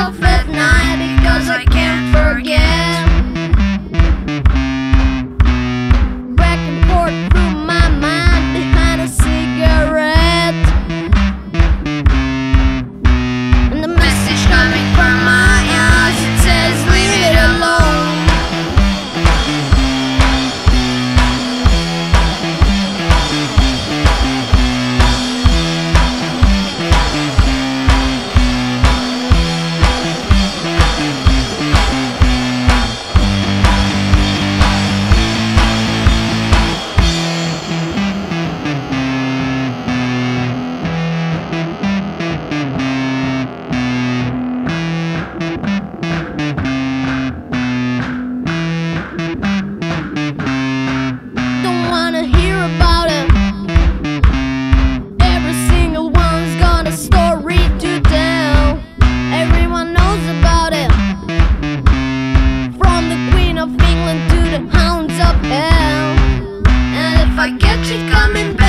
no friend. keep coming back.